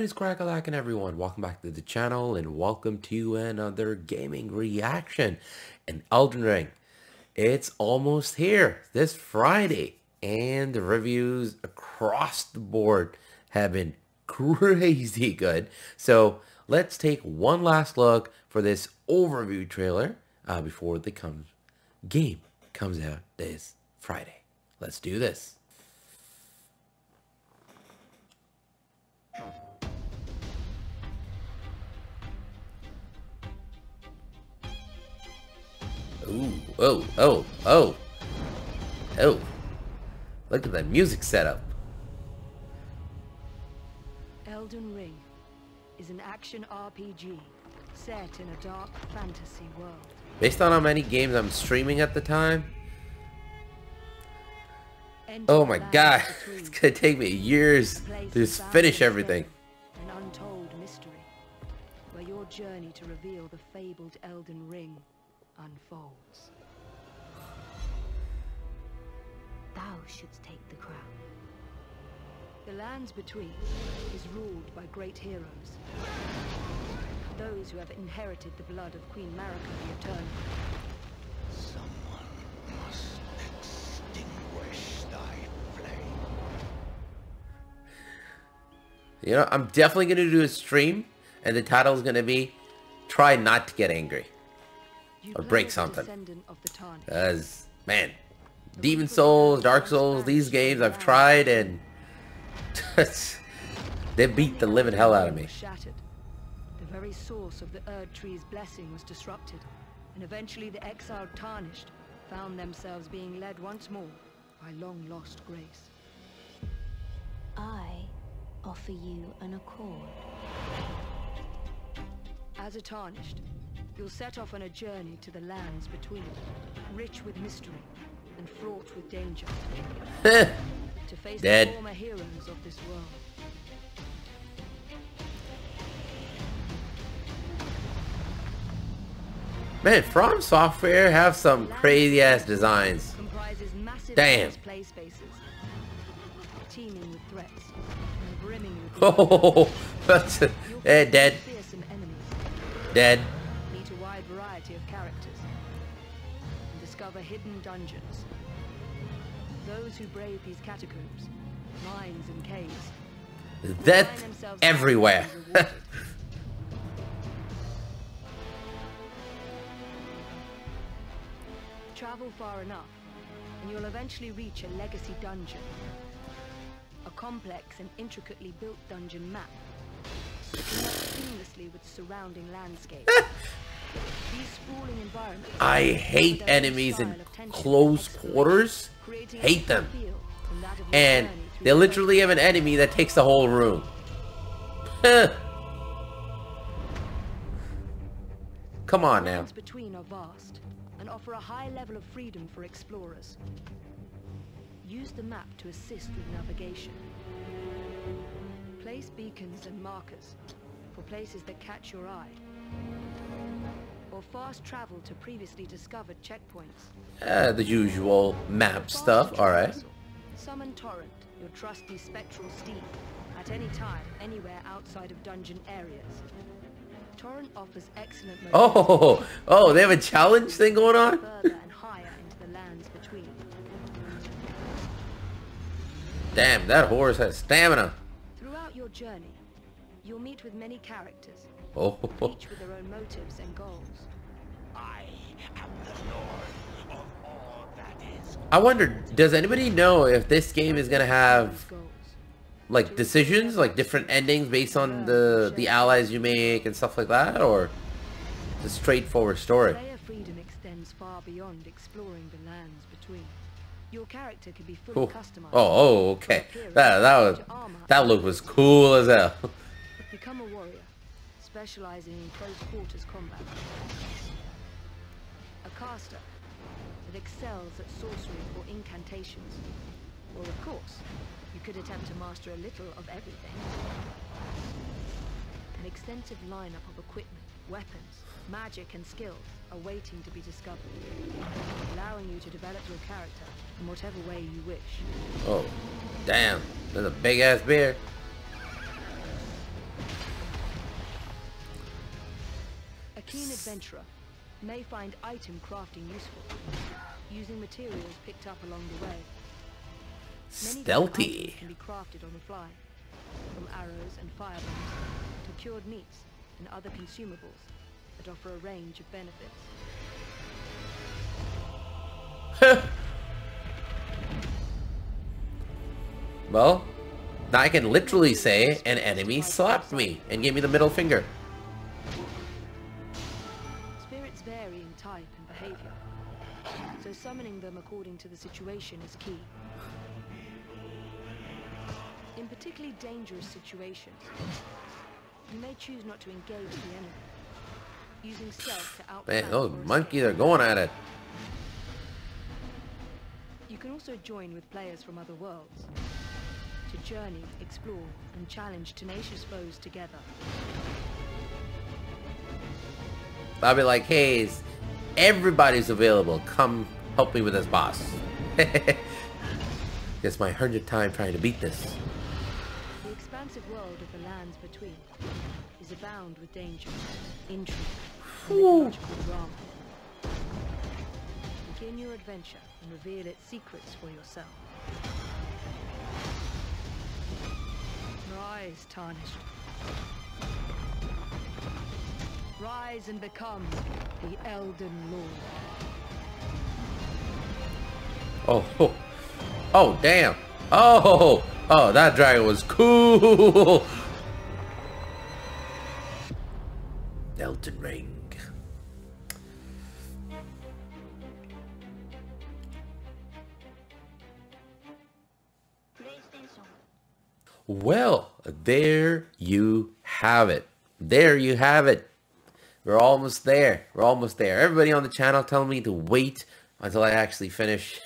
What is and everyone? Welcome back to the channel and welcome to another gaming reaction. And Elden Ring, it's almost here this Friday. And the reviews across the board have been crazy good. So let's take one last look for this overview trailer uh, before the come game comes out this Friday. Let's do this. Oh, oh, oh. Oh. Look at that music setup. Elden Ring is an action RPG set in a dark fantasy world. Based on how many games I'm streaming at the time. Oh my god, it's gonna take me years to just finish everything. An untold mystery, where your journey to reveal the fabled Elden Ring unfolds. Thou shouldst take the crown. The lands between is ruled by great heroes. Those who have inherited the blood of Queen Marika the Eternal. Someone must extinguish thy flame. You know, I'm definitely gonna do a stream, and the title is gonna be "Try Not to Get Angry" You or break something. descendant of the Tarnished. Man, Demon Souls, Dark Souls, these games I've tried, and they beat the living hell out of me. Shattered. The very source of the Erd Tree's blessing was disrupted, and eventually the exiled Tarnished found themselves being led once more by long-lost grace. I offer you an accord. As a Tarnished, you'll set off on a journey to the lands between, rich with mystery and fraught with danger, to face Dead. the former heroes of this world. Man, From Software have some crazy ass designs. Damn. play spaces, teeming with threats and brimming with Oh, that's a, eh, dead, dead. Discover hidden dungeons. Those who brave these catacombs, mines and caves, That find everywhere. Travel far enough, and you'll eventually reach a legacy dungeon. A complex and intricately built dungeon map seamlessly with surrounding landscape. I hate enemies in close quarters. Hate them. And they literally have an enemy that takes the whole room. Come on now. between are vast and offer a high level of freedom for explorers. Use the map to assist with navigation. Place beacons and markers for places that catch your eye. Fast travel to previously discovered checkpoints. Uh, the usual map stuff, alright. Summon Torrent, your trusty spectral steed, at any time, anywhere outside of dungeon areas. Torrent offers excellent Oh, oh, they have a challenge thing going on? and higher into the lands between. Damn, that horse has stamina. Throughout your journey, you'll meet with many characters, Oh, each with their own motives and goals. I am the lord of all that is. I wonder, does anybody know if this game is gonna have like decisions, like different endings based on the the allies you make and stuff like that, or it's a straightforward story? Player freedom extends far beyond exploring the lands between. Your character can be fully Oh, customized. oh, oh, okay. That that was that look was cool as hell. Become a warrior, specializing in close quarters combat. A caster that excels at sorcery or incantations. Or of course, you could attempt to master a little of everything. An extensive lineup of equipment, weapons, magic and skills are waiting to be discovered, allowing you to develop your character in whatever way you wish. Oh, damn, there's a big ass bear. Adventurer may find item crafting useful, using materials picked up along the way. Many Stealthy. can be crafted on the fly, from arrows and fire bombs to cured meats and other consumables that offer a range of benefits. Well, now I can literally say an enemy slapped me and gave me the middle finger. So summoning them according to the situation is key. In particularly dangerous situations, you may choose not to engage the enemy, using stealth to outflank Man, those monkeys are going at it. You can also join with players from other worlds to journey, explore, and challenge tenacious foes together. I'll be like, hey, everybody's available. Come help me with this boss. it's my hundredth time trying to beat this. The expansive world of the lands between is abound with danger, intrigue, and. Begin your adventure and reveal its secrets for yourself. Rise, Tarnished. Rise and become the Elden Lord. Oh, oh, oh, damn. Oh, oh, that dragon was cool. Elden Ring. Well, there you have it. There you have it. We're almost there. We're almost there. Everybody on the channel telling me to wait until I actually finish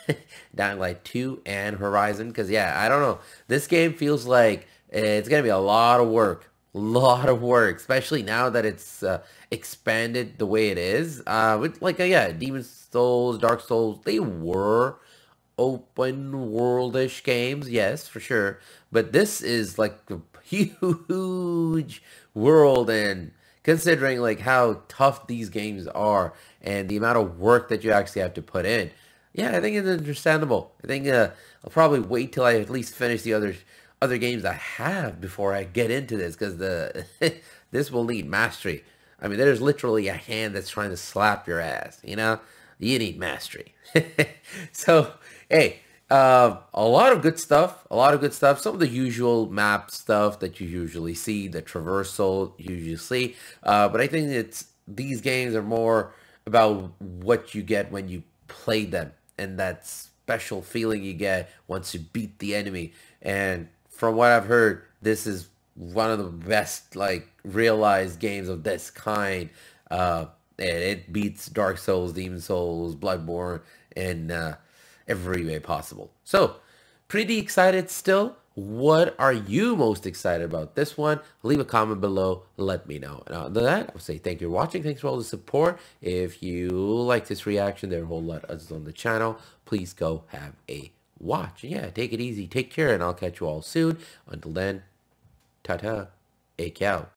Dying Light 2 and Horizon. Because, yeah, I don't know. This game feels like it's going to be a lot of work. A lot of work. Especially now that it's uh, expanded the way it is. Uh, with, like, uh, yeah, Demon Souls, Dark Souls, they were open worldish games, yes, for sure. But this is like a huge world and considering like how tough these games are and the amount of work that you actually have to put in. Yeah, I think it's understandable. I think uh, I'll probably wait till I at least finish the other other games I have before I get into this because the this will need mastery. I mean, there's literally a hand that's trying to slap your ass. You know, you need mastery. so, hey, uh, a lot of good stuff. A lot of good stuff. Some of the usual map stuff that you usually see, the traversal you usually see. Uh, but I think it's these games are more about what you get when you play them and that special feeling you get once you beat the enemy. And from what I've heard, this is one of the best like realized games of this kind. Uh, and it beats Dark Souls, Demon Souls, Bloodborne, and uh, every way possible. So, pretty excited still. What are you most excited about this one? Leave a comment below. Let me know. And other than that, I would say thank you for watching. Thanks for all the support. If you like this reaction, there are a whole lot of others on the channel. Please go have a watch. Yeah, take it easy. Take care, and I'll catch you all soon. Until then, ta-ta. A cow.